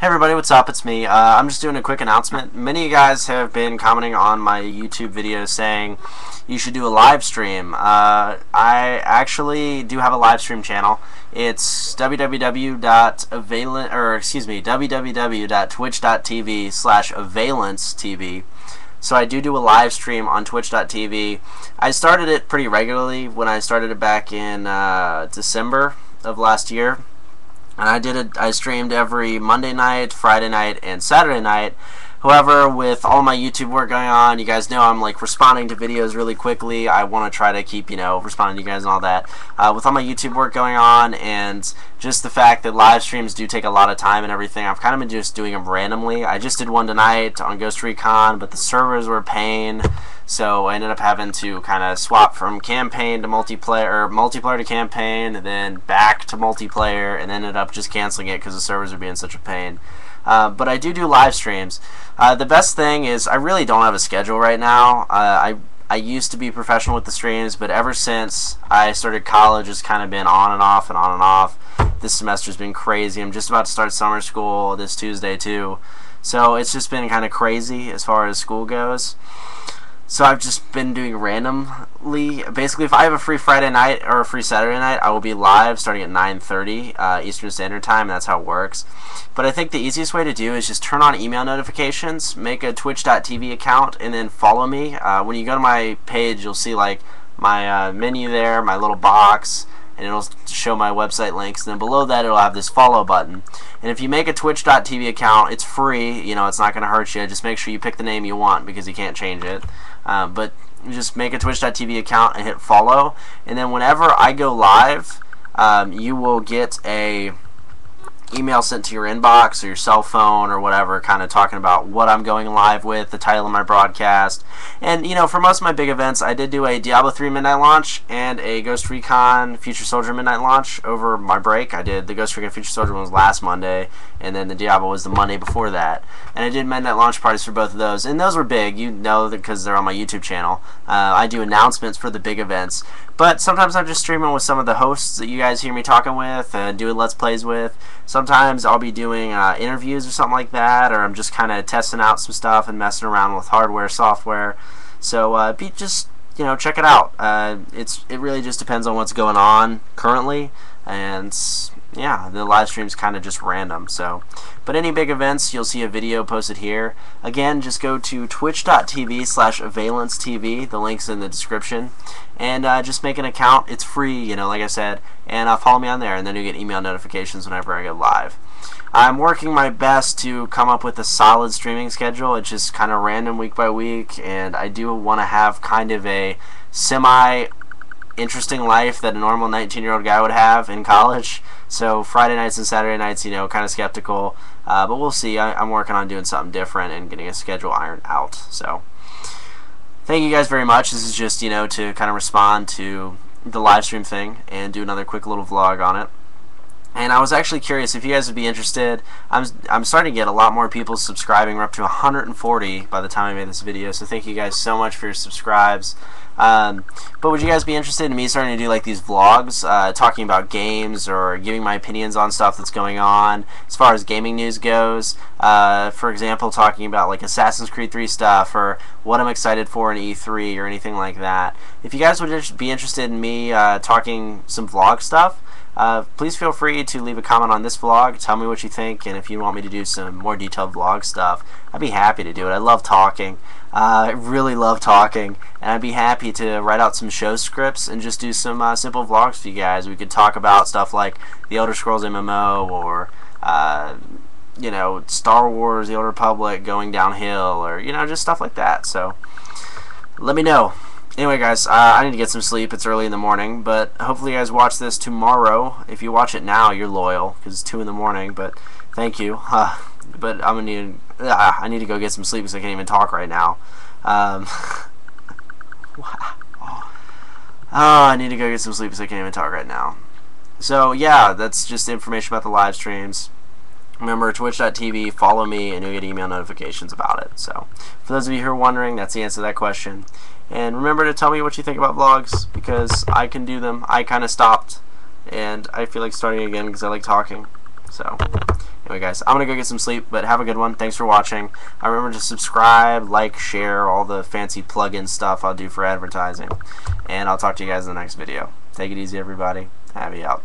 Hey everybody, what's up? It's me. Uh, I'm just doing a quick announcement. Many of you guys have been commenting on my YouTube videos saying you should do a live stream. Uh, I actually do have a live stream channel. It's www.avialence or excuse me www.twitch.tv slash TV. So I do do a live stream on Twitch.tv. I started it pretty regularly when I started it back in uh, December of last year and I did it. I streamed every Monday night, Friday night, and Saturday night. However, with all my YouTube work going on, you guys know I'm like responding to videos really quickly. I want to try to keep, you know, responding to you guys and all that. Uh, with all my YouTube work going on and just the fact that live streams do take a lot of time and everything, I've kind of been just doing them randomly. I just did one tonight on Ghost Recon, but the servers were a pain. So I ended up having to kind of swap from campaign to multiplayer, or multiplayer to campaign, and then back to multiplayer, and ended up just canceling it because the servers were being such a pain. Uh, but I do do live streams. Uh, the best thing is I really don't have a schedule right now. Uh, I I used to be professional with the streams, but ever since I started college, it's kind of been on and off and on and off. This semester's been crazy. I'm just about to start summer school this Tuesday too, so it's just been kind of crazy as far as school goes. So I've just been doing randomly. Basically, if I have a free Friday night or a free Saturday night, I will be live starting at 9:30 uh, Eastern Standard Time. That's how it works. But I think the easiest way to do is just turn on email notifications, make a Twitch.tv account, and then follow me. Uh, when you go to my page, you'll see like my uh, menu there, my little box, and it'll show my website links. And then below that, it'll have this follow button. And if you make a Twitch.tv account, it's free. You know, it's not going to hurt you. Just make sure you pick the name you want because you can't change it. Uh, but just make a twitch.tv account and hit follow. And then whenever I go live, um, you will get a email sent to your inbox or your cell phone or whatever, kind of talking about what I'm going live with, the title of my broadcast. And, you know, for most of my big events, I did do a Diablo 3 midnight launch and a Ghost Recon Future Soldier midnight launch over my break. I did the Ghost Recon Future Soldier one was last Monday, and then the Diablo was the Monday before that. And I did midnight launch parties for both of those. And those were big, you know, because they're on my YouTube channel. Uh, I do announcements for the big events. But sometimes I'm just streaming with some of the hosts that you guys hear me talking with and doing Let's Plays with. Sometimes I'll be doing uh, interviews or something like that, or I'm just kind of testing out some stuff and messing around with hardware, software. So uh, be just you know check it out. Uh, it's it really just depends on what's going on currently, and yeah, the live stream's kind of just random. So, but any big events, you'll see a video posted here. Again, just go to twitch.tv slash TV. The link's in the description. And uh, just make an account. It's free, you know, like I said. And uh, follow me on there, and then you get email notifications whenever I go live. I'm working my best to come up with a solid streaming schedule. It's just kind of random week by week, and I do want to have kind of a semi interesting life that a normal 19 year old guy would have in college. So Friday nights and Saturday nights, you know, kind of skeptical, uh, but we'll see. I, am working on doing something different and getting a schedule ironed out. So thank you guys very much. This is just you know to kind of respond to the live stream thing and do another quick little vlog on it. And I was actually curious if you guys would be interested. I'm, I'm starting to get a lot more people subscribing. We're up to 140 by the time I made this video. So thank you guys so much for your subscribes. Um, but would you guys be interested in me starting to do like these vlogs, uh, talking about games or giving my opinions on stuff that's going on as far as gaming news goes? Uh, for example, talking about like Assassin's Creed 3 stuff or what I'm excited for in E3 or anything like that. If you guys would be interested in me uh, talking some vlog stuff, uh, please feel free to leave a comment on this vlog. Tell me what you think, and if you want me to do some more detailed vlog stuff, I'd be happy to do it. I love talking. Uh, I really love talking, and I'd be happy to write out some show scripts and just do some uh, simple vlogs for you guys. We could talk about stuff like the Elder Scrolls MMO or uh, you know Star Wars: The Old Republic going downhill, or you know just stuff like that. So let me know anyway, guys, uh, I need to get some sleep. It's early in the morning, but hopefully you guys watch this tomorrow. If you watch it now, you're loyal because it's two in the morning. But thank you. Uh, but I'm gonna need. Uh, I need to go get some sleep because I can't even talk right now. Um, oh, I need to go get some sleep because I can't even talk right now. So yeah, that's just information about the live streams. Remember, twitch.tv, follow me, and you'll get email notifications about it. So, for those of you who are wondering, that's the answer to that question. And remember to tell me what you think about vlogs, because I can do them. I kind of stopped, and I feel like starting again because I like talking. So, anyway, guys, I'm gonna go get some sleep, but have a good one. Thanks for watching. I remember to subscribe, like, share, all the fancy plug-in stuff I'll do for advertising. And I'll talk to you guys in the next video. Take it easy, everybody. Avi out.